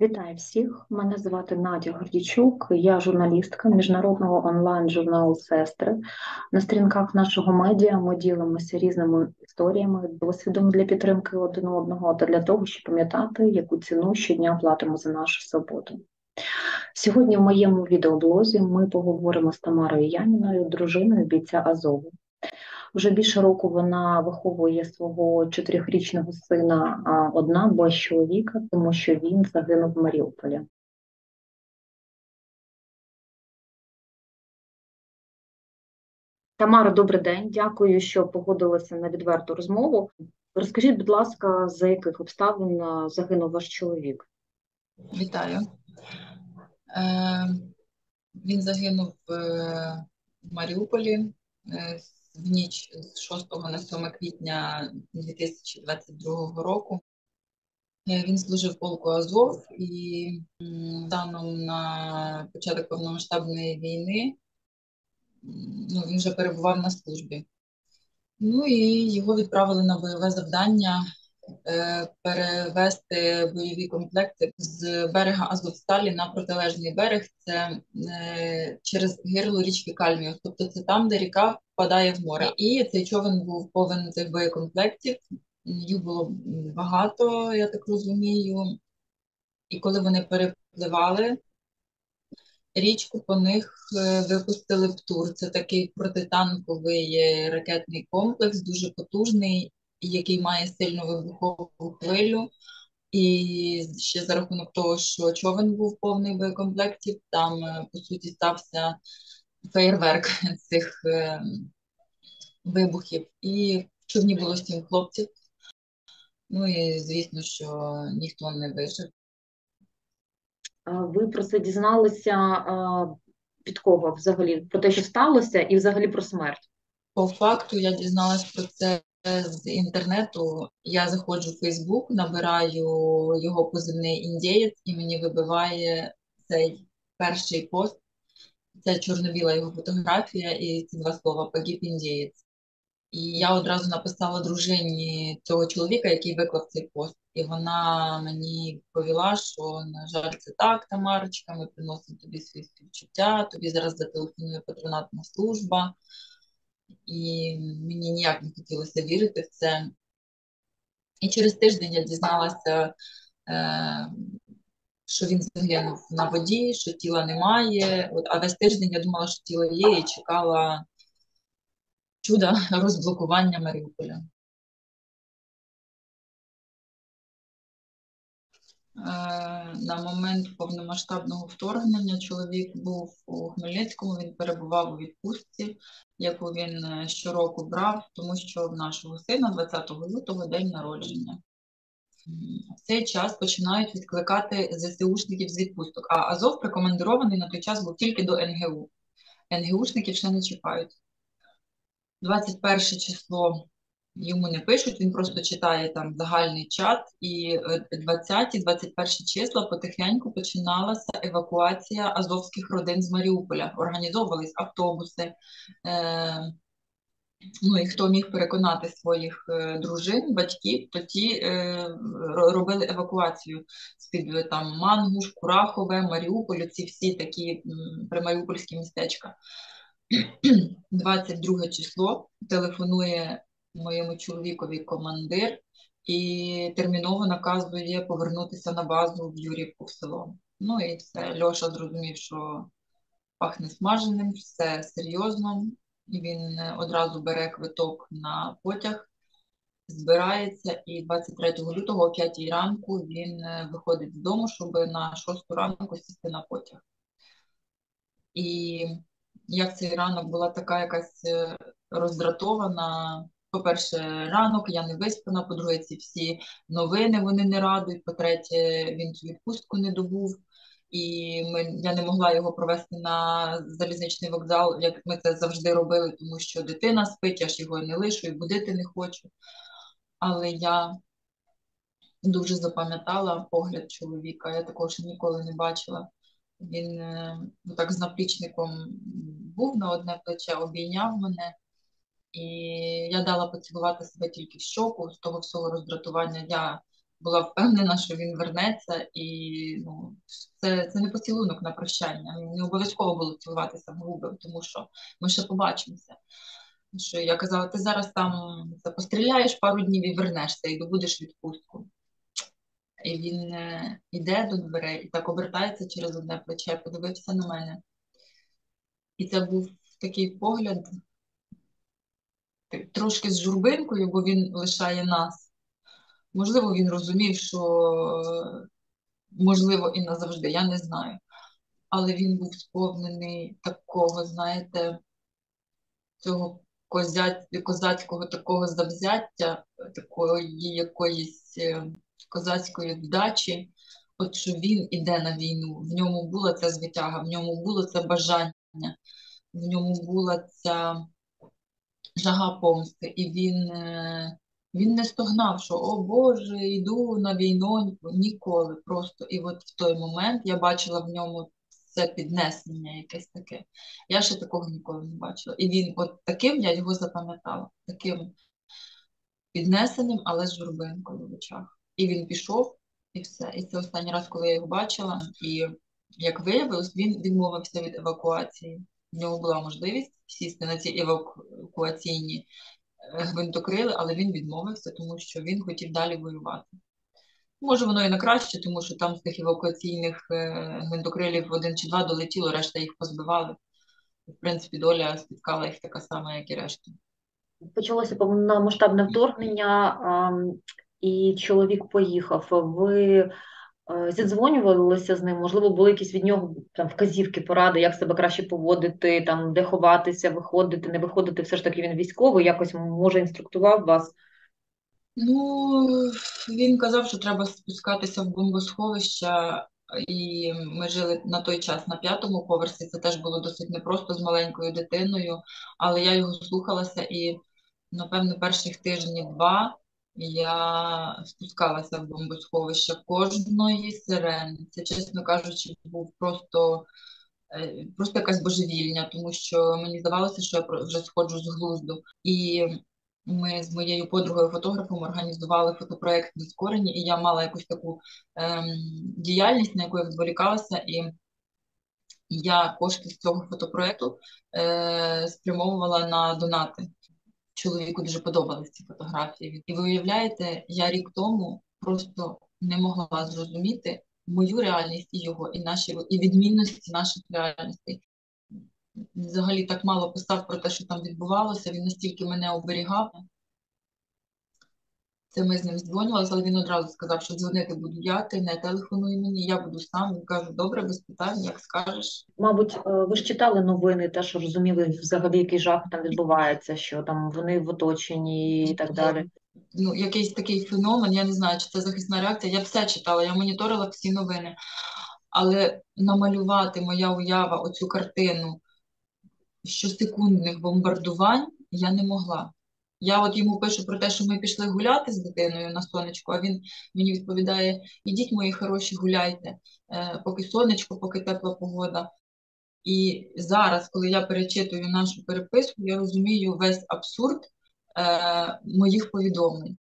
Вітаю всіх! Мене звати Надя Гордічук, я журналістка міжнародного онлайн-журналу Сестри. На сторінках нашого медіа ми ділимося різними історіями, досвідом для підтримки один одного та для того, щоб пам'ятати, яку ціну щодня платимо за нашу свободу. Сьогодні в моєму відеоблозі ми поговоримо з Тамарою Яніною, дружиною бійця Азову. Вже більше року вона виховує свого чотирьохрічного сина одна без чоловіка, тому що він загинув в Маріуполі. Тамара, добрий день. Дякую, що погодилися на відверту розмову. Розкажіть, будь ласка, за яких обставин загинув ваш чоловік? Вітаю. Е, Він загинув е, в Маріуполі е, в ніч з 6 на 7 квітня 2022 року. Е, він служив полку Азов і станом на початок повномасштабної війни ну, він вже перебував на службі. Ну і його відправили на бойове завдання Е, перевести бойові комплекти з берега Азовсталі на протилежний берег. Це е, через гирло річки Кальмію, тобто це там, де ріка впадає в море. І цей човен був повен цих боєкомплектів. Їх було багато, я так розумію. І коли вони перепливали річку, по них е, випустили ПТУР. Це такий протитанковий ракетний комплекс, дуже потужний який має сильну вибухову хвилю. І ще за рахунок того, що човен був повний боєкомплектів, там, е, по суті, стався фейерверк цих е, вибухів. І в човні було сім хлопців. Ну і звісно, що ніхто не вижив. Ви про це дізналися від кого взагалі? Про те, що сталося, і взагалі про смерть? По факту я дізналась про це з інтернету я заходжу в Фейсбук, набираю його позивний індієць і мені вибиває цей перший пост. Це чорно-біла його фотографія і ці два слова погиб індієць. І я одразу написала дружині цього чоловіка, який виклав цей пост. І вона мені повіла, що, на жаль, це так, Тамарочка, ми приносимо тобі свої співчуття, тобі зараз зателефонує патронатна служба і мені ніяк не хотілося вірити в це. І через тиждень я дізналася, е, що він загинув на воді, що тіла немає. От, А весь тиждень я думала, що тіло є, і чекала чуда розблокування Маріуполя. Е, на момент повномасштабного вторгнення чоловік був у Хмельницькому, він перебував у відпустці, яку він е, щороку брав, тому що в нашого сина 20 лютого день народження. В цей час починають відкликати ЗСУшників з відпусток. А Азов прикомандирований на той час був тільки до НГУ. НГУшників ще не чекають. 21 число йому не пишуть, він просто читає там загальний чат, і 20-21 е, числа потихеньку починалася евакуація азовських родин з Маріуполя. Організовувались автобуси. Е, Ну і хто міг переконати своїх е, дружин, батьків, то ті е, робили евакуацію з-під е, там Мангуш, Курахове, Маріуполь, ці всі такі примаріупольські містечка. 22 число телефонує моєму чоловікові командир і терміново наказує повернутися на базу в Юрівку в село. Ну і все. Льоша зрозумів, що пахне смаженим, все серйозно. І Він одразу бере квиток на потяг, збирається, і 23 лютого, о 5 ранку, він виходить з дому, щоб на 6 ранку сісти на потяг. І як цей ранок була така якась е, роздратована, по-перше, ранок, я не виспана, по-друге, ці всі новини вони не радують. По-третє, він цю відпустку не добув, і ми, я не могла його провести на залізничний вокзал, як ми це завжди робили, тому що дитина спить, я ж його не лишу і будити не хочу. Але я дуже запам'ятала погляд чоловіка, я такого ще ніколи не бачила. Він е, ну, так з наплічником був на одне плече, обійняв мене. І я дала поцілувати себе тільки в щоку, з того всього роздратування я була впевнена, що він вернеться, і ну, це це не поцілунок на прощання. Не обов'язково було цілуватися в губи, тому що ми ще побачимося. Що Я казала, ти зараз там постріляєш пару днів і вернешся, і добудеш відпустку. І він е, йде до дверей і так обертається через одне плече, подивився на мене. І це був такий погляд трошки з журбинкою, бо він лишає нас. Можливо, він розумів, що можливо і назавжди, я не знаю. Але він був сповнений такого, знаєте, цього козацького такого завзяття, такої якоїсь е, козацької вдачі, от що він іде на війну, в ньому була ця звитяга, в ньому було це бажання, в ньому була ця жага помсти, і він е, він не стогнав, що о Боже, йду на війну ніколи. Просто і от в той момент я бачила в ньому це піднесення якесь таке. Я ще такого ніколи не бачила. І він, от таким я його запам'ятала, таким піднесеним, але з журбинкою в очах. І він пішов, і все. І це останній раз, коли я його бачила, і як виявилось, він відмовився від евакуації. В нього була можливість сісти на ці евакуаційні гвинтокрили, але він відмовився, тому що він хотів далі воювати. Може, воно і на краще, тому що там з тих евакуаційних е, гвинтокрилів один чи два долетіло, решта їх позбивали. В принципі, доля спіткала їх така сама, як і решта. Почалося повномасштабне вторгнення, і чоловік поїхав. Ви Е, зідзвонювалися з ним, можливо, були якісь від нього там вказівки, поради, як себе краще поводити, там де ховатися, виходити, не виходити. Все ж таки він військовий, якось може інструктував вас. Ну, він казав, що треба спускатися в бомбосховища, і ми жили на той час на п'ятому поверсі. Це теж було досить непросто з маленькою дитиною, але я його слухалася і, напевно, перших тижнів два я спускалася в бомбосховище кожної сирени. Це, чесно кажучи, був просто е, просто якась божевільня, тому що мені здавалося, що я вже сходжу з глузду. І ми з моєю подругою фотографом організували фотопроект «Нескорені», і я мала якусь таку ем, діяльність, на яку я відволікалася, і я кошти з цього фотопроекту е, спрямовувала на донати чоловіку дуже подобались ці фотографії. І ви уявляєте, я рік тому просто не могла зрозуміти мою реальність і його, і наші і відмінності наших реальностей. Взагалі так мало писав про те, що там відбувалося. Він настільки мене оберігав. Це ми з ним здзвонювалися, але він одразу сказав, що дзвонити буду я, ти не телефонуй мені, я буду сам. Він кажу, добре, без питань, як скажеш. Мабуть, е, ви ж читали новини, те, що розуміли взагалі, який жах там відбувається, що там вони в оточенні і так далі. Ну, якийсь такий феномен, я не знаю, чи це захисна реакція. Я все читала, я моніторила всі новини. Але намалювати моя уява оцю картину щосекундних бомбардувань я не могла. Я от йому пишу про те, що ми пішли гуляти з дитиною на сонечку, а він мені відповідає: ідіть, мої хороші, гуляйте, е, поки сонечко, поки тепла погода. І зараз, коли я перечитую нашу переписку, я розумію весь абсурд е, моїх повідомлень.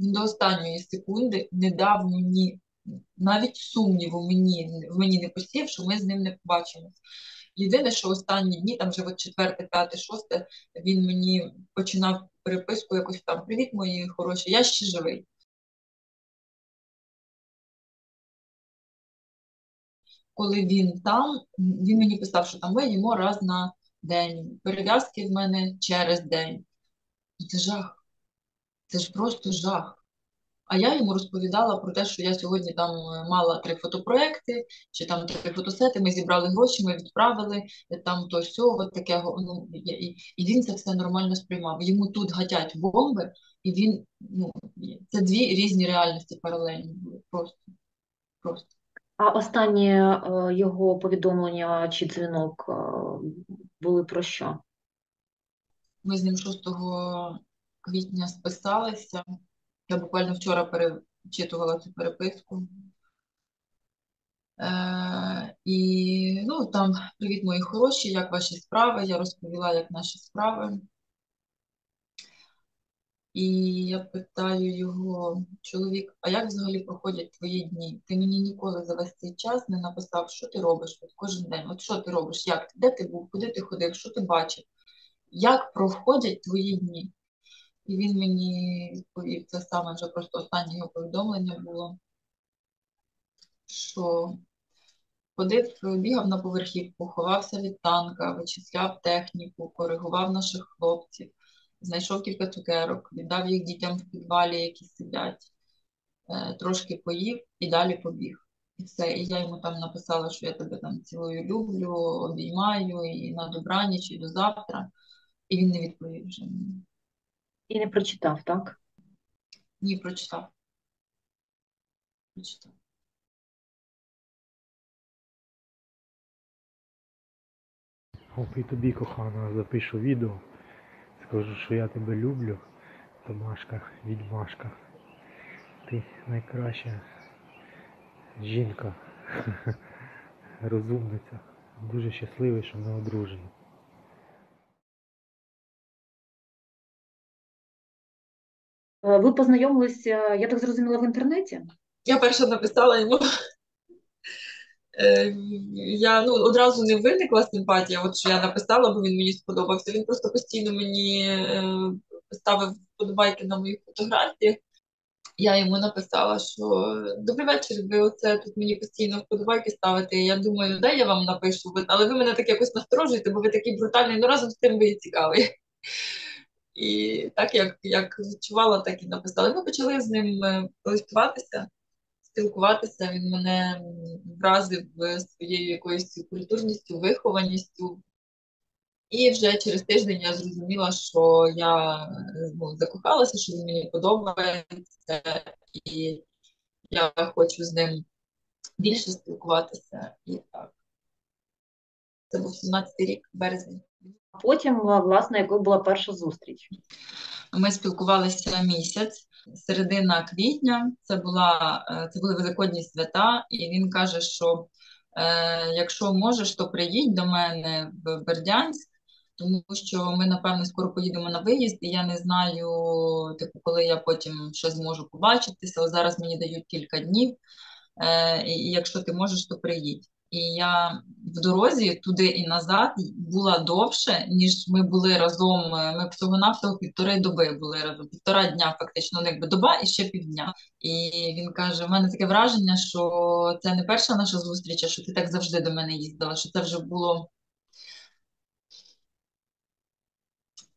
Він до останньої секунди не дав мені навіть сумніву мені, в мені не посів, що ми з ним не побачимося. Єдине, що останні дні, там вже от четверте, п'яте, шосте, він мені починав переписку якось там Привіт, мої хороші, я ще живий. Коли він там, він мені писав, що там ми їмо раз на день, перев'язки в мене через день. Це жах. Це ж просто жах. А я йому розповідала про те, що я сьогодні там е, мала три фотопроекти, чи там три фотосети. Ми зібрали гроші, ми відправили е, там то сього таке. Ну, і, і він це все нормально сприймав. Йому тут гатять бомби, і він ну це дві різні реальності паралельні були. Просто просто. А останні е, його повідомлення чи дзвінок були про що? Ми з ним 6 квітня списалися. Я буквально вчора перечитувала цю переписку. Е, І ну, там, привіт, мої хороші, як ваші справи? Я розповіла, як наші справи. І я питаю його, чоловік, а як взагалі проходять твої дні? Ти мені ніколи за весь цей час не написав, що ти робиш от кожен день. От що ти робиш? Як? Де ти був? Куди ти ходив? Що ти бачив? Як проходять твої дні? І він мені відповів це саме вже просто останнє його повідомлення було, що ходив, бігав на поверхівку, ховався від танка, вичисляв техніку, коригував наших хлопців знайшов кілька цукерок, віддав їх дітям в підвалі, які сидять, е, трошки поїв і далі побіг. І все. І я йому там написала, що я тебе там цілую, люблю, обіймаю, і на добраніч, і до завтра. І він не відповів вже мені. І не прочитав, так? Ні, прочитав. Прочитав. Оп, і тобі, кохана, запишу відео. Скажу, що я тебе люблю, Томашка, відьмашка. Ти найкраща жінка, розумниця. Дуже щасливий, що ми одружені. Ви познайомилися, я так зрозуміла, в інтернеті? Я перша написала йому. Е, я ну, одразу не виникла симпатія, от що я написала, бо він мені сподобався. Він просто постійно мені е, ставив подобайки на моїх фотографіях. Я йому написала, що добрий вечір, ви оце тут мені постійно вподобайки ставите. Я думаю, де я вам напишу, але ви мене так якось насторожуєте, бо ви такий брутальний, ну разом з тим ви цікавий. І так як як відчувала, так і написала. Ми почали з ним е, листуватися спілкуватися. Він мене вразив своєю якоюсь культурністю, вихованістю. І вже через тиждень я зрозуміла, що я ну, закохалася, що він мені подобається, і я хочу з ним більше спілкуватися. І так. Це був 17-й рік, березень. Потім, власне, якою була перша зустріч? Ми спілкувалися місяць середина квітня, це була е, це були великодні свята, і він каже, що е, якщо можеш, то приїдь до мене в Бердянськ, тому що ми, напевно, скоро поїдемо на виїзд, і я не знаю, типу, коли я потім ще зможу побачитися. Зараз мені дають кілька днів, е, і якщо ти можеш, то приїдь. І я в дорозі туди і назад була довше, ніж ми були разом. Е, ми всього навсього півтори доби були разом, півтора дня, фактично, ну, якби доба і ще півдня. І він каже: у мене таке враження, що це не перша наша зустріч, а що ти так завжди до мене їздила, що це вже було.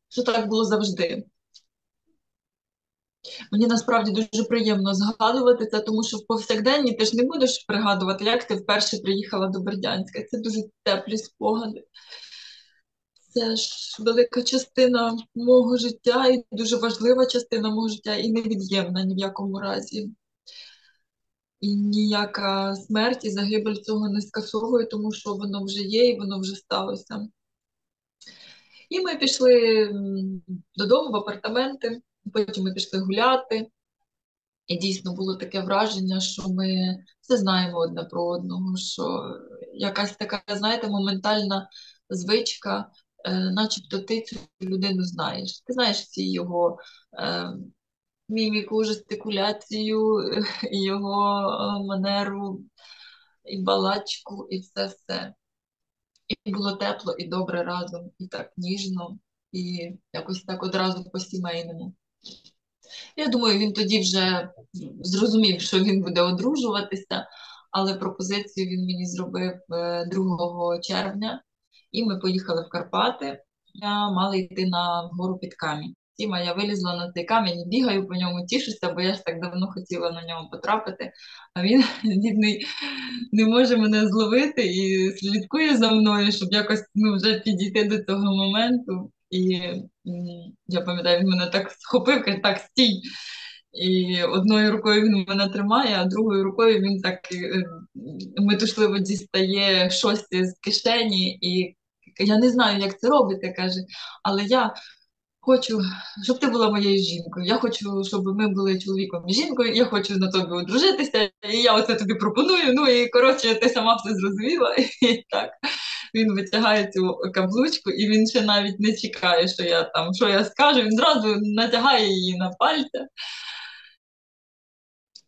Що так було завжди. Мені насправді дуже приємно згадувати це, тому що в повсякденні ти ж не будеш пригадувати, як ти вперше приїхала до Бердянська. Це дуже теплі спогади. Це ж велика частина мого життя і дуже важлива частина мого життя, і невід'ємна ні в якому разі. І ніяка смерть і загибель цього не скасовує, тому що воно вже є і воно вже сталося. І ми пішли додому в апартаменти. Потім ми пішли гуляти, і дійсно було таке враження, що ми все знаємо одне про одного, що якась така, знаєте, моментальна звичка, е, начебто ти цю людину знаєш. Ти знаєш всі його е, міміку, жестикуляцію, його е, манеру, і балачку, і все-все. І було тепло і добре разом, і так ніжно, і якось так одразу по-сімейному. Я думаю, він тоді вже зрозумів, що він буде одружуватися, але пропозицію він мені зробив 2 е, червня, і ми поїхали в Карпати. Я мала йти на гору під камінь. Тіма, я вилізла на цей камінь, бігаю по ньому, тішуся, бо я ж так давно хотіла на ньому потрапити. А він бідний, не може мене зловити і слідкує за мною, щоб якось ну, вже підійти до цього моменту. І я пам'ятаю, він мене так схопив, каже, так, стій. І одною рукою він мене тримає, а другою рукою він так е, метушливо дістає щось з кишені. І я не знаю, як це робити, каже, але я хочу, щоб ти була моєю жінкою. Я хочу, щоб ми були чоловіком і жінкою. Я хочу на тобі одружитися, і я оце тобі пропоную. Ну і коротше, ти сама все зрозуміла. І так він витягає цю каблучку, і він ще навіть не чекає, що я там, що я скажу. Він зразу натягає її на пальця.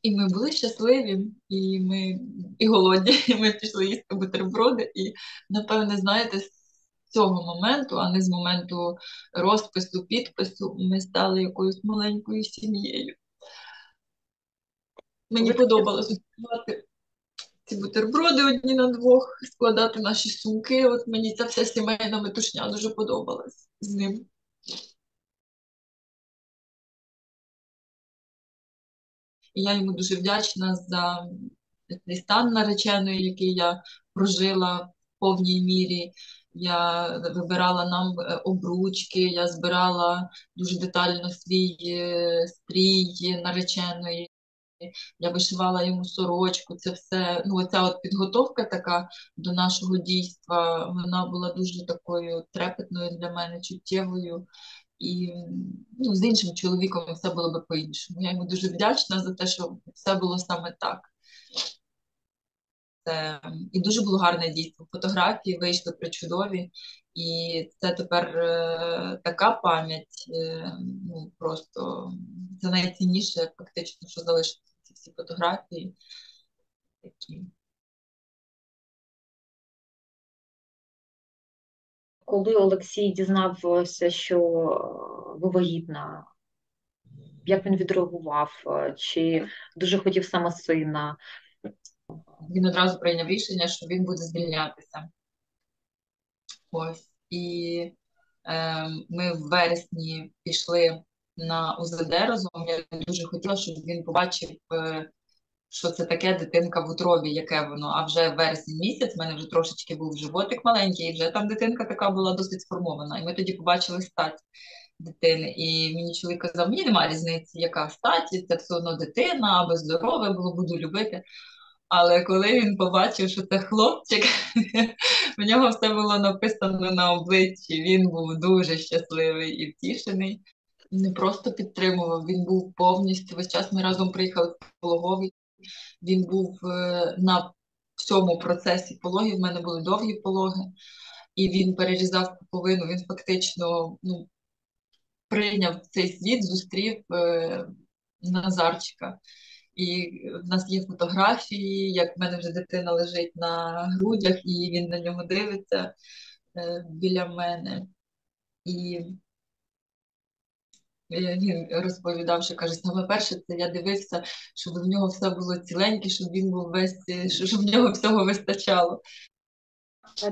І ми були щасливі, і ми і голодні, і ми пішли їсти бутерброди. І, напевне, знаєте, з цього моменту, а не з моменту розпису, підпису, ми стали якоюсь маленькою сім'єю. Мені подобалося ці бутерброди одні на двох, складати наші сумки. От мені ця вся сімейна метушня дуже подобалась з ним. І я йому дуже вдячна за цей стан нареченої, який я прожила в повній мірі. Я вибирала нам е, обручки, я збирала дуже детально свій е, стрій нареченої. Я вишивала йому сорочку, це все. Ну, оця от підготовка така до нашого дійства, вона була дуже такою трепетною для мене, чуттєвою. І ну, з іншим чоловіком все було би по-іншому. Я йому дуже вдячна за те, що все було саме так. Це, І дуже було гарне дійство. Фотографії вийшли причудові, і це тепер е, така пам'ять, е, ну просто це найцінніше, фактично, що залишиться ці всі фотографії. Такі. Коли Олексій дізнався, що ви вагітна, як він відреагував? Чи дуже хотів саме сина? Він одразу прийняв рішення, що він буде звільнятися. Ось. І е, ми в вересні пішли на УЗД разом. Я дуже хотіла, щоб він побачив, е, що це таке дитинка в утробі, яке воно. А вже в вересні місяць в мене вже трошечки був животик маленький, і вже там дитинка така була досить сформована. І ми тоді побачили стать дитини. І мені чоловік казав, мені немає різниці, яка статі, це все одно дитина, аби здорове було, буду любити. Але коли він побачив, що це хлопчик, в нього все було написано на обличчі. Він був дуже щасливий і втішений. Не просто підтримував, він був повністю. Весь час ми разом приїхали в пологовий. Він був е, на всьому процесі пологів. В мене були довгі пологи, і він перерізав пуповину. Він фактично ну, прийняв цей світ, зустрів е, Назарчика. І в нас є фотографії, як в мене вже дитина лежить на грудях, і він на нього дивиться е, біля мене. І е, він розповідав, що каже, саме перше, це я дивився, щоб в нього все було ціленьке, щоб він був весь, щоб в нього всього вистачало.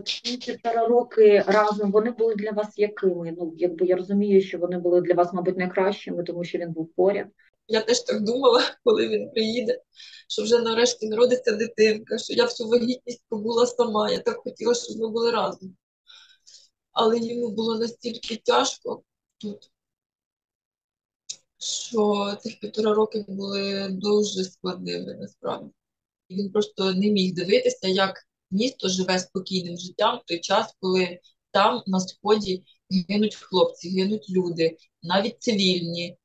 Ці півтора роки разом вони були для вас якими? Ну, якби я розумію, що вони були для вас, мабуть, найкращими, тому що він був поряд. Я теж так думала, коли він приїде, що вже нарешті народиться дитинка, що я всю вагітність побула сама. Я так хотіла, щоб ми були разом. Але йому було настільки тяжко тут, що цих півтора роки були дуже складними насправді. Він просто не міг дивитися, як місто живе спокійним життям в той час, коли там на сході гинуть хлопці, гинуть люди, навіть цивільні.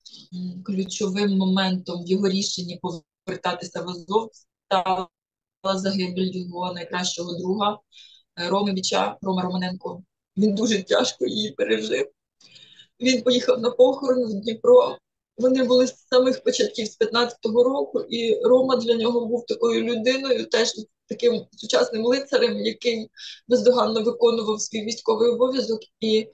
Ключовим моментом в його рішенні повертатися в Азов стала загибель його найкращого друга е, Роми Віча, Рома Романенко. Він дуже тяжко її пережив. Він поїхав на похорон в Дніпро. Вони були з самих початків з 15-го року, і Рома для нього був такою людиною, теж таким сучасним лицарем, який бездоганно виконував свій військовий обов'язок і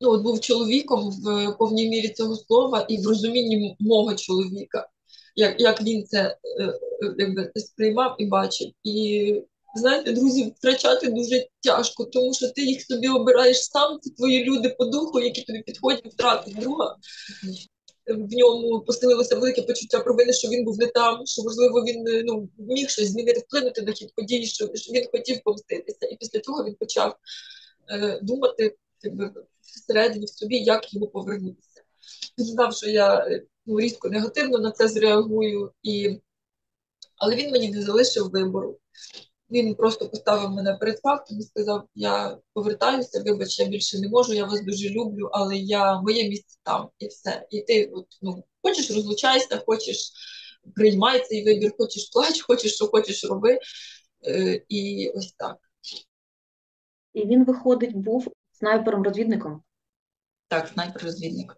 ну, от був чоловіком в повній мірі цього слова і в розумінні мого чоловіка, як як він це е, якби, сприймав і бачив. І знаєте, друзі, втрачати дуже тяжко, тому що ти їх собі обираєш сам, це твої люди по духу, які тобі підходять втратити друга в ньому поселилося велике почуття провини, що він був не там, що можливо він е, ну міг щось змінити, вплинути на хід подій, що, він хотів помститися, і після того він почав е, думати якби, всередині в собі, як його повернутися. Він знав, що я е, ну, різко негативно на це зреагую, і... але він мені не залишив вибору. Він просто поставив мене перед фактом і сказав: Я повертаюся, вибач, я більше не можу, я вас дуже люблю, але я моє місце там і все. І ти от, ну, хочеш розлучайся, хочеш приймай цей вибір, хочеш плач, хочеш, що хочеш роби. Е, І ось так. І він, виходить, був снайпером-розвідником. Так, снайпер-розвідник.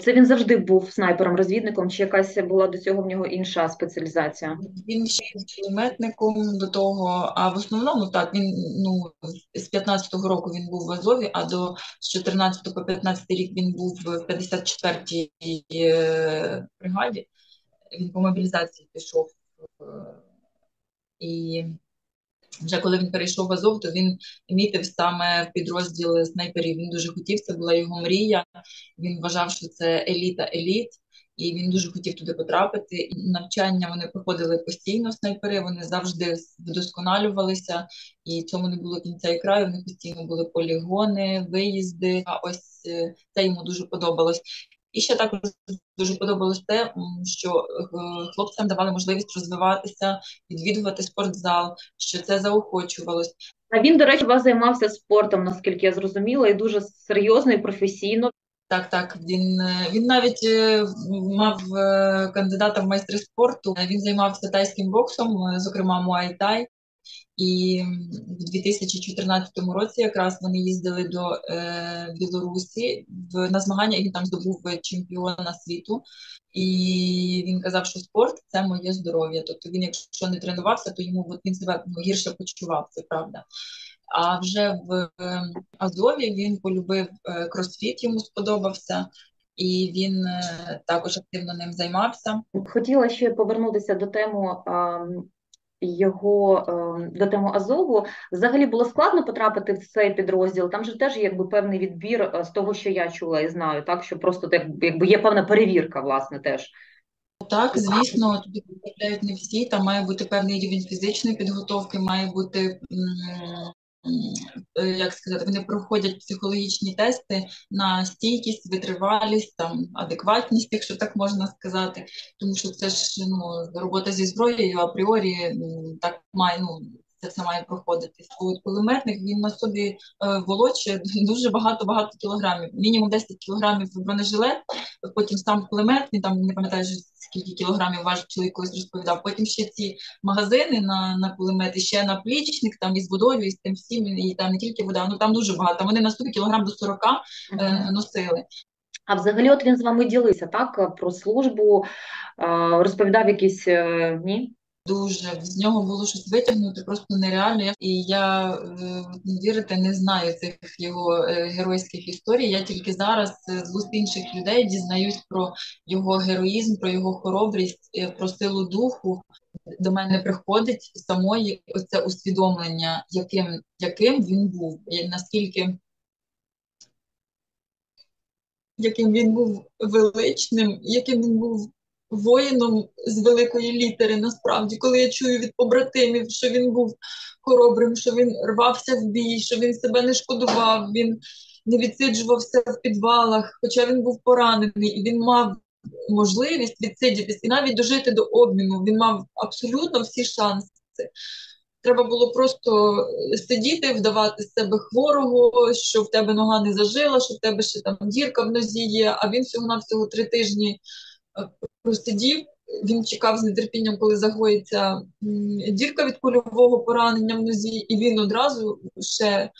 Це він завжди був снайпером-розвідником, чи якась була до цього в нього інша спеціалізація? Він ще кулеметником до того, а в основному так він ну з 15-го року він був в Азові, а до з 14 по 15 рік він був в 54-й е, бригаді. Він по мобілізації пішов. е, І вже коли він перейшов в Азов, то він мітив саме підрозділ снайперів. Він дуже хотів, це була його мрія. Він вважав, що це еліта еліт, і він дуже хотів туди потрапити. І навчання вони проходили постійно снайпери, вони завжди вдосконалювалися, і цьому не було кінця і краю. В них постійно були полігони, виїзди. А ось е, це йому дуже подобалось. І ще також дуже подобалось те, що е, хлопцям давали можливість розвиватися, відвідувати спортзал, що це заохочувалось. А він, до речі, у вас займався спортом, наскільки я зрозуміла, і дуже серйозно і професійно. Так, так. Він е, він навіть е, мав кандидата в майстри спорту. Він займався тайським боксом, зокрема Муай-Тай. І в 2014 році якраз вони їздили до е, Білорусі в на змагання, і він там здобув чемпіона світу. І він казав, що спорт це моє здоров'я. Тобто він, якщо не тренувався, то йому він себе ну, гірше почував, це правда. А вже в е, Азові він полюбив е, кросфіт, йому сподобався, і він е, також активно ним займався. Хотіла ще повернутися до теми ем, його ем, до тему Азову. Взагалі було складно потрапити в цей підрозділ. Там же теж якби певний відбір е, з того, що я чула і знаю, так що просто так, якби є певна перевірка, власне, теж. Так, звісно, туди потрапляють не всі. Там має бути певний рівень фізичної підготовки, має бути як сказати, вони проходять психологічні тести на стійкість, витривалість, там адекватність, якщо так можна сказати. Тому що це ж ну робота зі зброєю апріорі так має ну. Це все має проходити. От кулеметник він на собі е, волоче дуже багато-багато кілограмів. Мінімум 10 кілограмів бронежилет, потім сам кулеметний, там не пам'ятаю, скільки кілограмів важить чоловік колись розповідав. Потім ще ці магазини на на кулемети, ще на плічник, там із водою, і з тим всім, і там не тільки вода, ну там дуже багато. Вони на 100 кілограм до 40 е, носили. А взагалі, от він з вами ділився, так, про службу, е, розповідав якісь е, ні? Дуже з нього було щось витягнути, просто нереально. І я е, не вірите, не знаю цих його е, геройських історій. Я тільки зараз е, з вуст інших людей дізнаюсь про його героїзм, про його хоробрість, про силу духу. До мене приходить самої оце усвідомлення, яким, яким він був, наскільки яким він був величним, яким він був воїном з великої літери. Насправді, коли я чую від побратимів, що він був хоробрим, що він рвався в бій, що він себе не шкодував, він не відсиджувався в підвалах, хоча він був поранений, і він мав можливість відсидітись і навіть дожити до обміну. Він мав абсолютно всі шанси. Треба було просто сидіти, вдавати з себе хворого, що в тебе нога не зажила, що в тебе ще там дірка в нозі є. А він всього навсього три тижні просидів. Він чекав з нетерпінням, коли загоїться дірка від кульового поранення в нозі, і він одразу ще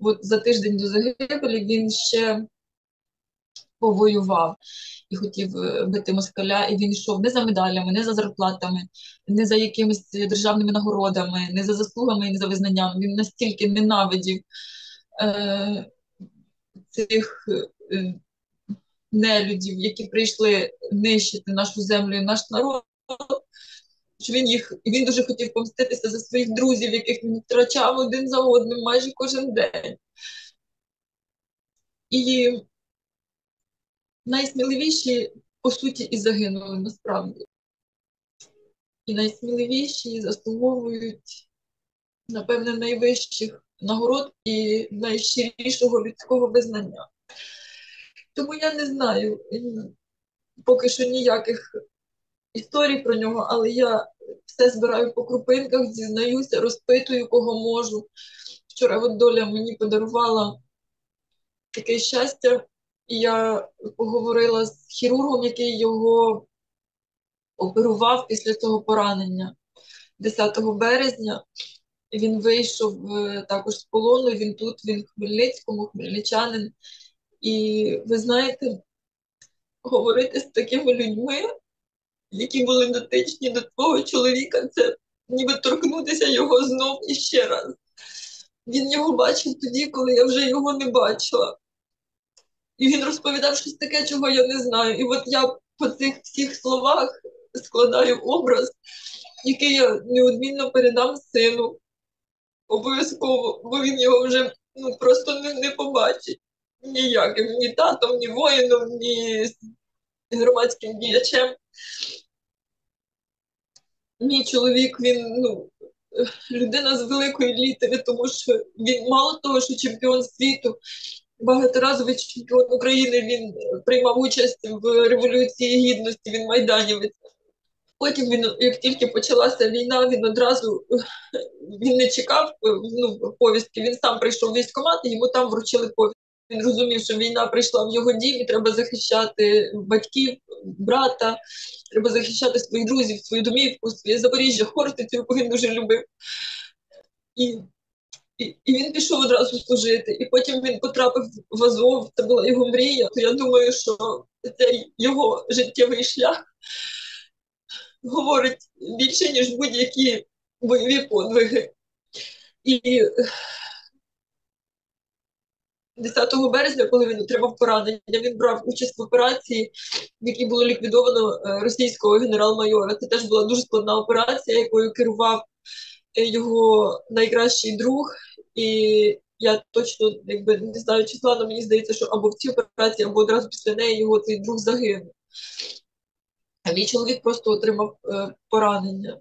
от за тиждень до загибелі він ще повоював і хотів е, бити москаля, і він йшов не за медалями, не за зарплатами, не за якимись державними нагородами, не за заслугами, не за визнанням. Він настільки ненавидів е, цих е, нелюдів, які прийшли нищити нашу землю і наш народ. Що він їх він дуже хотів помститися за своїх друзів, яких він втрачав один за одним майже кожен день. І найсміливіші, по суті, і загинули насправді. І найсміливіші заслуговують, напевне, найвищих нагород і найщирішого людського визнання. Тому я не знаю поки що ніяких історій про нього, але я все збираю по крупинках, дізнаюся, розпитую, кого можу. Вчора от доля мені подарувала таке щастя, і я поговорила з хірургом, який його оперував після цього поранення 10 березня. Він вийшов е, також з полону, він тут, він Хмельницькому, хмельничанин. І ви знаєте, говорити з такими людьми, які були дотичні до твого чоловіка, це ніби торкнутися його знов і ще раз. Він його бачив тоді, коли я вже його не бачила. І він розповідав щось таке, чого я не знаю. І от я по цих всіх словах складаю образ, який я неодмінно передам сину. Обов'язково, бо він його вже ну, просто не, не побачить ніяким, ні татом, ні воїном, ні громадським діячем. Мій чоловік, він ну, людина з великої літери, тому що він мало того, що чемпіон світу, багаторазовий чемпіон України, він приймав участь в Революції Гідності, він майданівець. Потім він, як тільки почалася війна, він одразу він не чекав ну, повістки, він сам прийшов військкомат, і йому там вручили повістку. Він розумів, що війна прийшла в його дім, і треба захищати батьків, брата, треба захищати своїх друзів, свою домівку, своє Запоріжжя, Хортицю, яку він дуже любив. І і, і він пішов одразу служити. І потім він потрапив в Азов, це була його мрія. То я думаю, що цей його життєвий шлях говорить більше, ніж будь-які бойові подвиги. І 10 березня, коли він отримав поранення, він брав участь в операції, в якій було ліквідовано е, російського генерал-майора. Це теж була дуже складна операція, якою керував е, його найкращий друг. І я точно якби не знаю числа, але мені здається, що або в цій операції, або одразу після неї його цей друг загинув. А мій чоловік просто отримав е, поранення.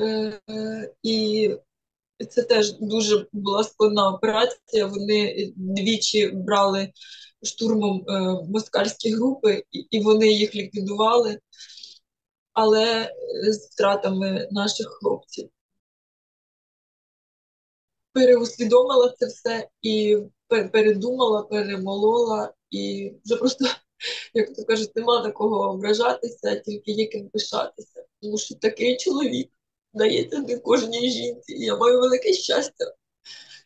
Е, і це теж дуже була складна операція. Вони двічі брали штурмом е, москальські групи, і, і вони їх ліквідували, але з втратами наших хлопців. Переусвідомила це все і передумала, перемолола, і просто, як то кажуть, нема на кого ображатися, тільки є ким пишатися. Тому що такий чоловік дається не кожній жінці. Я маю велике щастя,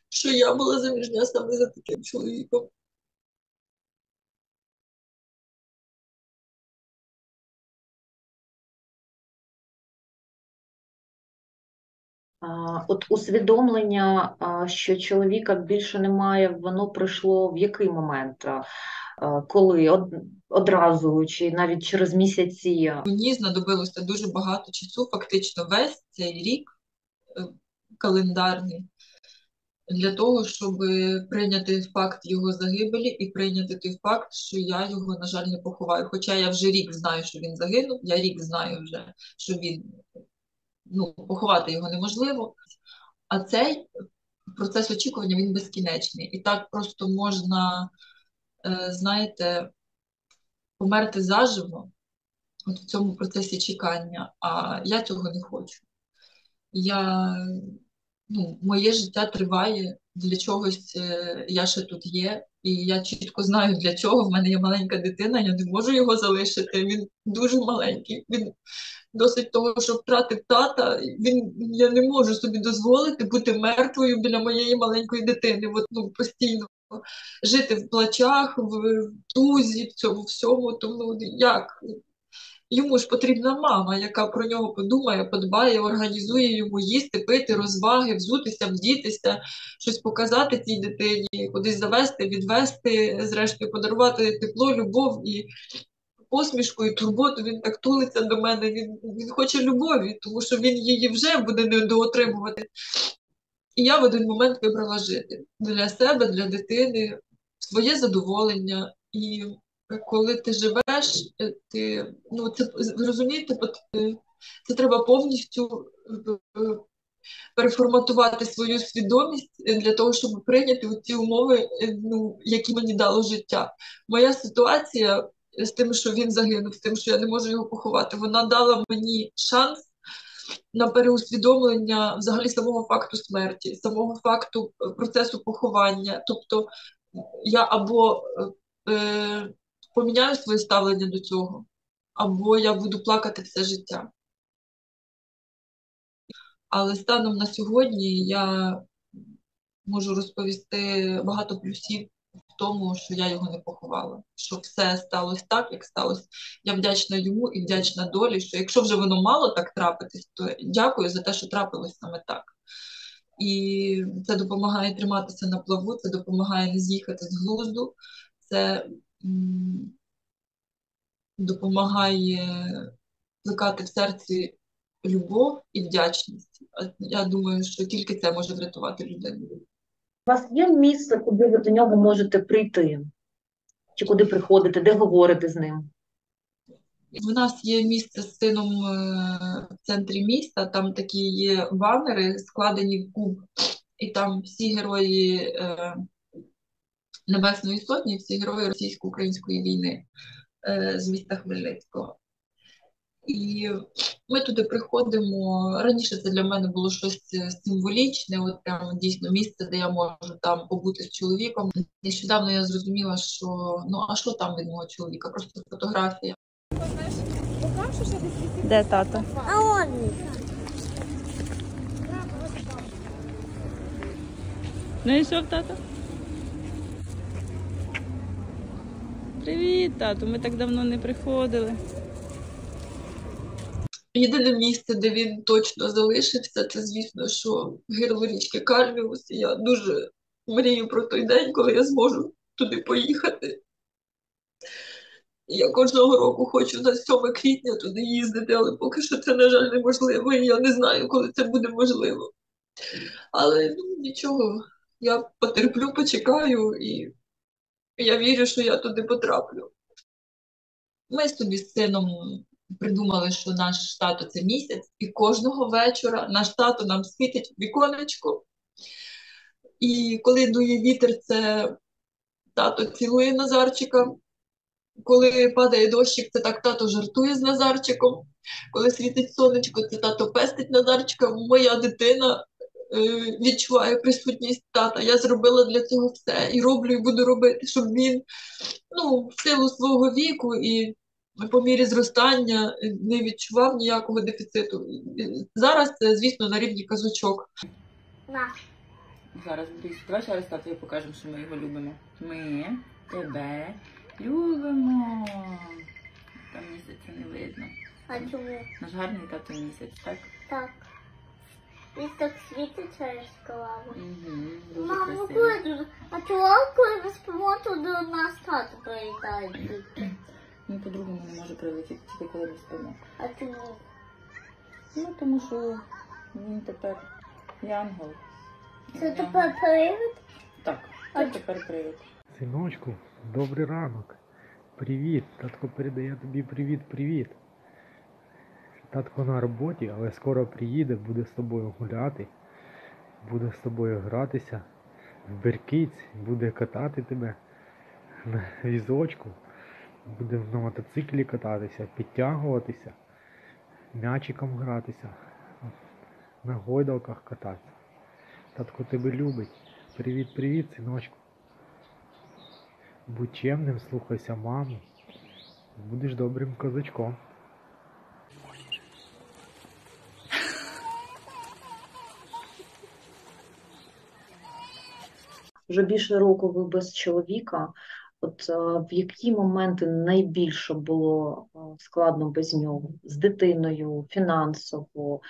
що я була заміжня саме за таким чоловіком. От усвідомлення, що чоловіка більше немає, воно прийшло в який момент? Коли одразу чи навіть через місяці? Мені знадобилося дуже багато часу, фактично весь цей рік е, календарний, для того, щоб прийняти факт його загибелі і прийняти той факт, що я його, на жаль, не поховаю. Хоча я вже рік знаю, що він загинув, я рік знаю вже, що він ну, поховати його неможливо. А цей процес очікування він безкінечний. І так просто можна, е, знаєте, померти заживо от в цьому процесі чекання, а я цього не хочу. Я, ну, Моє життя триває, для чогось е, я ще тут є, і я чітко знаю, для чого. В мене є маленька дитина, я не можу його залишити. Він дуже маленький. Він досить того, що втратив тата. Він я не можу собі дозволити бути мертвою біля моєї маленької дитини. От, ну, постійно жити в плачах, в тузі, в цьому всьому. Тому як Йому ж потрібна мама, яка про нього подумає, подбає, організує йому їсти, пити, розваги, взутися, вдітися, щось показати цій дитині, кудись завести, відвести, зрештою, подарувати тепло, любов і посмішку, і турботу. Він так тулиться до мене. Він він хоче любові, тому що він її вже буде недоотримувати. І я в один момент вибрала жити для себе, для дитини, своє задоволення. І коли ти живеш, е, ти ну це розумієте, е, це треба повністю е, переформатувати свою свідомість для того, щоб прийняти ці умови, ну, які мені дало життя. Моя ситуація з тим, що він загинув, з тим, що я не можу його поховати. Вона дала мені шанс на переусвідомлення взагалі самого факту смерті, самого факту е, процесу поховання. Тобто я або е, поміняю своє ставлення до цього, або я буду плакати все життя. Але станом на сьогодні я можу розповісти багато плюсів в тому, що я його не поховала, що все сталося так, як сталося. Я вдячна йому і вдячна долі, що якщо вже воно мало так трапитись, то дякую за те, що трапилось саме так. І це допомагає триматися на плаву, це допомагає не з'їхати з глузду, це м, допомагає плекати в серці любов і вдячність. Я думаю, що тільки це може врятувати людину. У вас є місце, куди ви до нього можете прийти? Чи куди приходите, де говорите з ним? У нас є місце з сином е, в центрі міста, там такі є банери, складені в куб, і там всі герої е, Небесної Сотні, всі герої російсько-української війни е, з міста Хмельницького. І ми туди приходимо. Раніше це для мене було щось символічне, от прямо дійсно місце, де я можу там побути з чоловіком. Нещодавно я зрозуміла, що ну а що там від мого чоловіка? Просто фотографія. Де тато? А он він. Знайшов тато? Привіт, тату. Ми так давно не приходили. Єдине місце, де він точно залишився, це, звісно, що гирло річки Кальміус. І Я дуже мрію про той день, коли я зможу туди поїхати. Я кожного року хочу на 7 квітня туди їздити, але поки що це, на жаль, неможливо, і я не знаю, коли це буде можливо. Але ну, нічого, я потерплю, почекаю, і я вірю, що я туди потраплю. Ми собі з сином придумали, що наш тато це місяць, і кожного вечора наш тато нам світить віконечко. І коли дує вітер, це тато цілує Назарчика. Коли падає дощик, це так тато жартує з Назарчиком. Коли світить сонечко, це тато пестить Назарчика. Моя дитина е, відчуває присутність тата. Я зробила для цього все і роблю, і буду робити, щоб він ну, в силу свого віку і по мірі зростання е, не відчував ніякого дефіциту. Зараз це, звісно, на рівні казочок. На. Зараз давай ще раз татові покажемо, що ми його любимо. Ми тебе любимо. Там місяця не видно. А чому? Наш гарний тато місяць, так? Так. Він так світить через калаву. Угу, красиво. А чого, коли спимо, то до нас тато прилітає? Він по-другому не може прилетіти, тільки коли ми спимо. А чому? Ну, тому що він тепер янгол. Це тепер привид? Так, А це тепер привид. Синочку, добрий ранок. Привіт. Татко передає тобі привіт-привіт. Татко на роботі, але скоро приїде, буде з тобою гуляти, буде з тобою гратися в беркиць, буде катати тебе на візочку, буде на мотоциклі кататися, підтягуватися, м'ячиком гратися, на гойдалках кататися. Татко тебе любить. Привіт-привіт, синочку. Будь чемним, слухайся маму. Будеш добрим козачком. Вже більше року ви без чоловіка. От е, в які моменти найбільше було е, складно без нього? З дитиною, фінансово,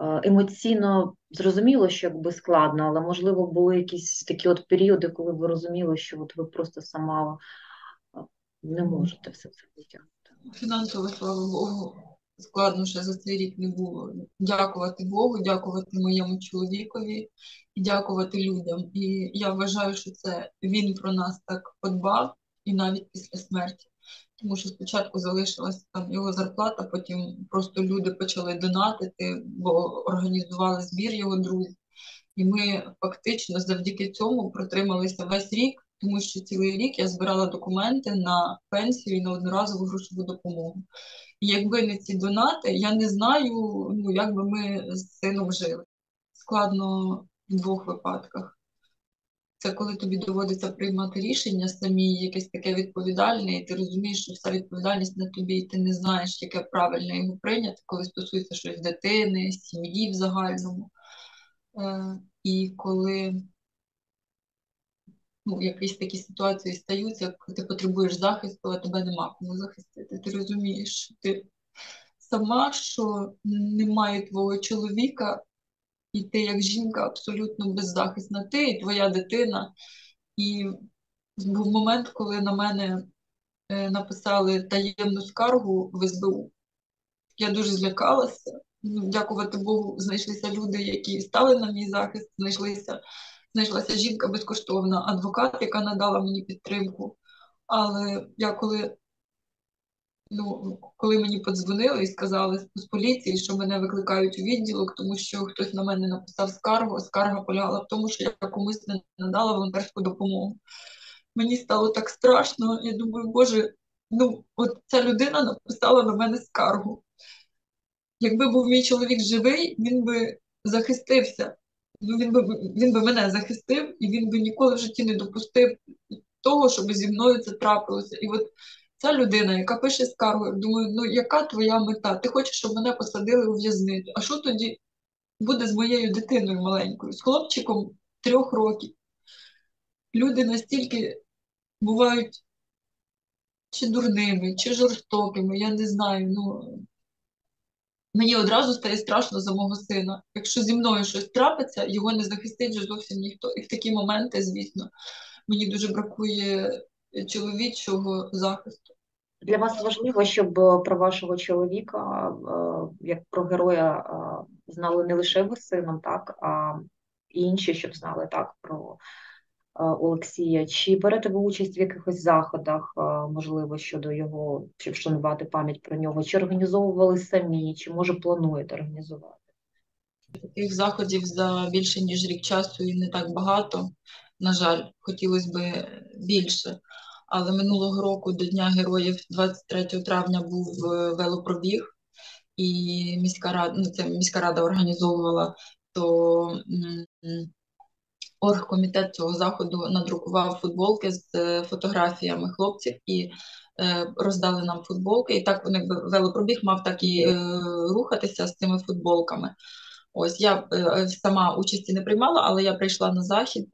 е, емоційно зрозуміло, що якби складно, але можливо були якісь такі от періоди, коли ви розуміли, що от ви просто сама не можете все це витягнути. Фінансово, слава Богу, складно ще за цей рік не було. Дякувати Богу, дякувати моєму чоловікові і дякувати людям. І я вважаю, що це він про нас так подбав і навіть після смерті. Тому що спочатку залишилась там його зарплата, потім просто люди почали донатити, бо організували збір його друзі. І ми фактично завдяки цьому протрималися весь рік тому що цілий рік я збирала документи на пенсію і на одноразову грошову допомогу. Якби не ці донати, я не знаю, ну, як би ми з сином жили. Складно в двох випадках. Це коли тобі доводиться приймати рішення самі, якесь таке відповідальне, і ти розумієш, що вся відповідальність на тобі, і ти не знаєш, яке правильно його прийняти, коли стосується щось дитини, сім'ї в загальному. Е, І коли ну, якісь такі ситуації стаються, коли ти потребуєш захисту, а тебе нема кому захистити. Ти розумієш, що ти сама, що немає твого чоловіка, і ти як жінка абсолютно беззахисна. Ти і твоя дитина. І був момент, коли на мене е, написали таємну скаргу в СБУ. Я дуже злякалася. Ну, Дякувати Богу, знайшлися люди, які стали на мій захист, знайшлися, знайшлася жінка безкоштовна, адвокат, яка надала мені підтримку. Але я коли ну, коли мені подзвонили і сказали з поліції, що мене викликають у відділок, тому що хтось на мене написав скаргу, скарга полягала в тому, що я комусь не надала волонтерську допомогу. Мені стало так страшно, я думаю, Боже, ну, от ця людина написала на мене скаргу. Якби був мій чоловік живий, він би захистився. Ну, Він би він би мене захистив, і він би ніколи в житті не допустив того, щоб зі мною це трапилося. І от ця людина, яка пише скаргу, думаю, ну яка твоя мета? Ти хочеш, щоб мене посадили у в'язницю? А що тоді буде з моєю дитиною маленькою, з хлопчиком трьох років? Люди настільки бувають чи дурними, чи жорстокими, я не знаю. ну... Мені одразу стає страшно за мого сина. Якщо зі мною щось трапиться, його не захистить вже зовсім ніхто. І в такі моменти, звісно, мені дуже бракує чоловічого захисту. Для вас важливо, щоб про вашого чоловіка, як про героя, знали не лише ви сином, так, а інші, щоб знали так про Олексія. Чи берете ви участь в якихось заходах, можливо, щодо його, щоб вшанувати пам'ять про нього? Чи організовували самі, чи може плануєте організувати? Таких заходів за більше ніж рік часу і не так багато. На жаль, хотілося б більше. Але минулого року до Дня Героїв, 23 травня, був е, велопробіг, і міська рада ну, це міська рада організовувала, то оргкомітет цього заходу надрукував футболки з е, фотографіями хлопців і е, роздали нам футболки. І так вони велопробіг мав так і рухатися з цими футболками. Ось я сама участі не приймала, але я прийшла на захід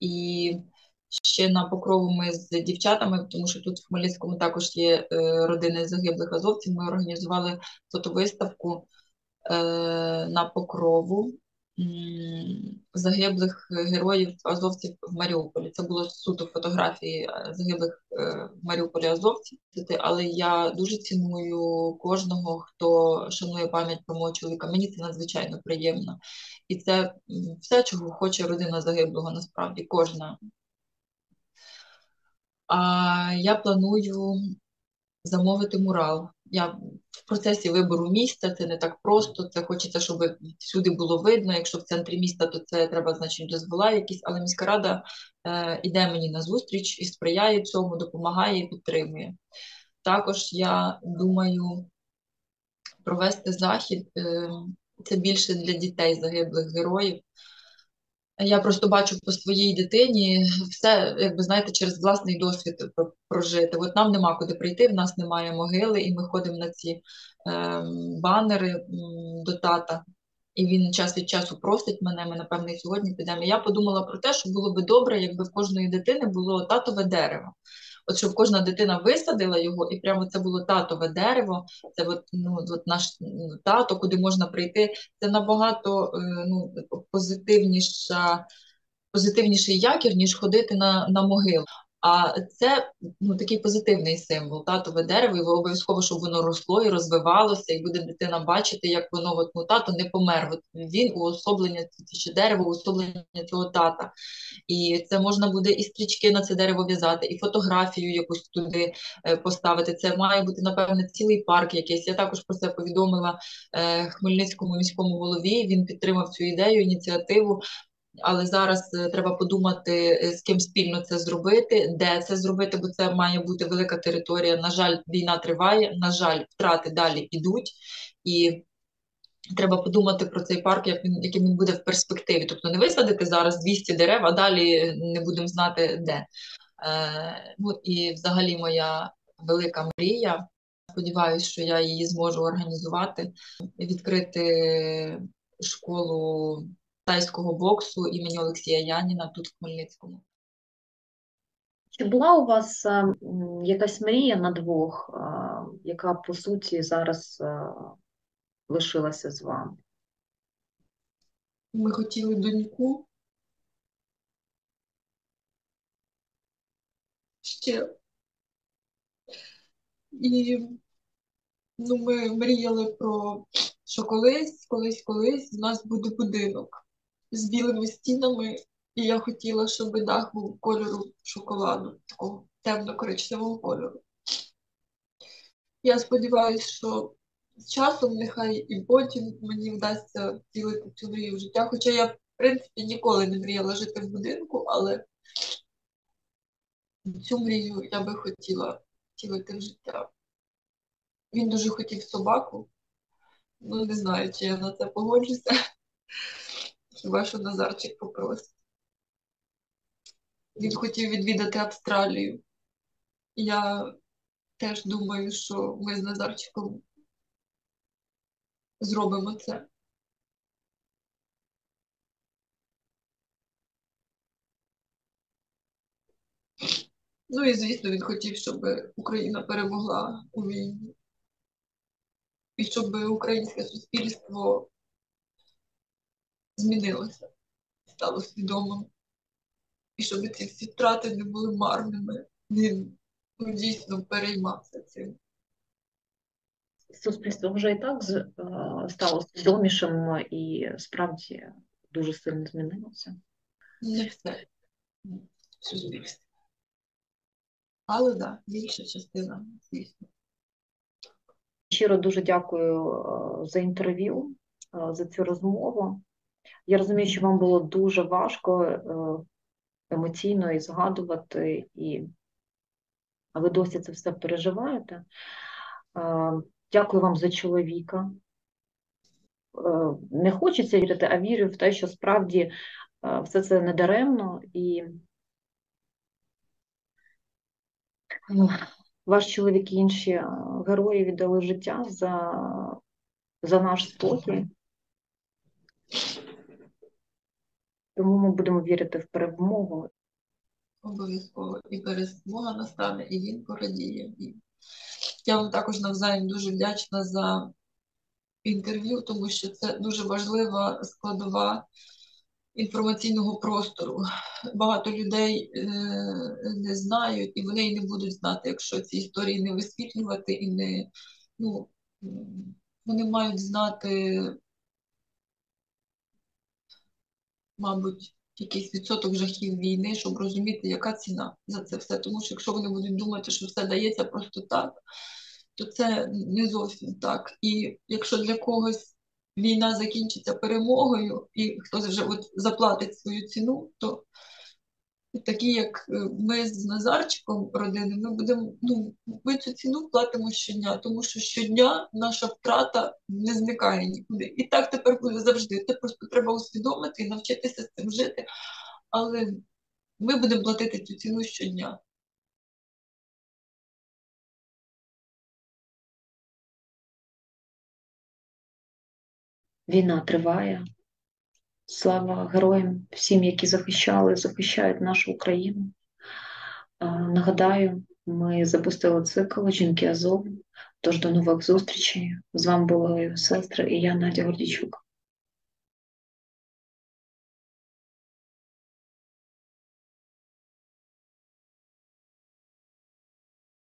і ще на покрову ми з дівчатами, тому що тут в Хмельницькому також є е, родини загиблих азовців. Ми організували фотовиставку е, на покрову загиблих героїв азовців в Маріуполі. Це було суто фотографії е, загиблих в Маріуполі азовців, але я дуже ціную кожного, хто шанує пам'ять про мого чоловіка. Мені це надзвичайно приємно. І це все, чого хоче родина загиблого, насправді кожна. А я планую замовити мурал. Я в процесі вибору міста, це не так просто. Це хочеться, щоб всюди було видно. Якщо в центрі міста, то це треба, значить, дозвола якісь, але міська рада е, йде мені на зустріч і сприяє цьому, допомагає і підтримує. Також я думаю провести захід. Е, це більше для дітей загиблих героїв. Я просто бачу по своїй дитині все, якби знаєте, через власний досвід прожити. От нам нема куди прийти, в нас немає могили, і ми ходимо на ці е, банери до тата. І він час від часу просить мене, ми, напевно, і сьогодні підемо. Я подумала про те, що було би добре, якби в кожної дитини було татове дерево. От щоб кожна дитина висадила його, і прямо це було татове дерево, це от, ну, от наш тато, куди можна прийти. Це набагато е, ну, позитивніша, позитивніший якір, ніж ходити на, на могилу. А це ну, такий позитивний символ, татове дерево, і обов'язково, щоб воно росло і розвивалося, і буде дитина бачити, як воно от, ну, тато не помер. От Він уособлення це дерево, уособлення цього тата. І це можна буде і стрічки на це дерево в'язати, і фотографію якусь туди е, поставити. Це має бути, напевне, цілий парк якийсь. Я також про це повідомила е, Хмельницькому міському голові. Він підтримав цю ідею, ініціативу. Але зараз е, треба подумати, е, з ким спільно це зробити, де це зробити, бо це має бути велика територія. На жаль, війна триває, на жаль, втрати далі йдуть, і треба подумати про цей парк, як він, яким він буде в перспективі. Тобто не висадити зараз 200 дерев, а далі не будемо знати де. Е, ну і взагалі моя велика мрія. Сподіваюсь, що я її зможу організувати, відкрити школу тайського боксу імені Олексія Яніна тут в Хмельницькому. Чи була у вас е, якась мрія на двох, е, яка по суті зараз е, лишилася з вами? Ми хотіли доньку. Ще. І ну, ми мріяли про, що колись, колись, колись в нас буде будинок з білими стінами, і я хотіла, щоб дах був кольору шоколаду, такого темно-коричневого кольору. Я сподіваюся, що з часом нехай і потім мені вдасться втілити цю мрію в життя. Хоча я, в принципі, ніколи не мріяла жити в будинку, але цю мрію я би хотіла втілити в життя. Він дуже хотів собаку. Ну, не знаю, чи я на це погоджуся. Хіба що Назарчик попросить. Він хотів відвідати Австралію. Я теж думаю, що ми з Назарчиком зробимо це. Ну і звісно, він хотів, щоб Україна перемогла у війні. І щоб українське суспільство змінилося, стало свідомим. І щоб ці всі втрати не були марними. Він ну, дійсно переймався цим. Суспільство вже і так е, стало свідомішим і справді дуже сильно змінилося. Не все в суспільстві. Але так, да, більша частина, звісно. Щиро дуже дякую е, за інтерв'ю, е, за цю розмову. Я розумію, що вам було дуже важко е, емоційно і згадувати, і ви досі це все переживаєте. Е, Дякую вам за чоловіка. Е, Не хочеться вірити, а вірю в те, що справді все це не даремно і ваш чоловік і інші герої віддали життя за, за наш спокій. Тому ми будемо вірити в перемогу. Обов'язково. І перемога настане, і він порадіє. І я вам також навзаєм дуже вдячна за інтерв'ю, тому що це дуже важлива складова інформаційного простору. Багато людей е, не знають, і вони і не будуть знати, якщо ці історії не висвітлювати і не ну, вони мають знати, мабуть, якийсь відсоток жахів війни, щоб розуміти, яка ціна за це все. Тому що якщо вони будуть думати, що все дається просто так, то це не зовсім так. І якщо для когось війна закінчиться перемогою, і хтось вже от заплатить свою ціну, то такі, як е, ми з Назарчиком родини, ми будемо, ну, ми цю ціну платимо щодня, тому що щодня наша втрата не зникає нікуди. І так тепер буде завжди. Це просто треба усвідомити і навчитися з цим жити. Але ми будемо платити цю ціну щодня. Війна триває. Слава героям, всім, які захищали, захищають нашу Україну. Нагадаю, ми запустили цикл Жінки Азов. Тож до нових зустрічей. З вами були сестри і я, Надя Гордійчук.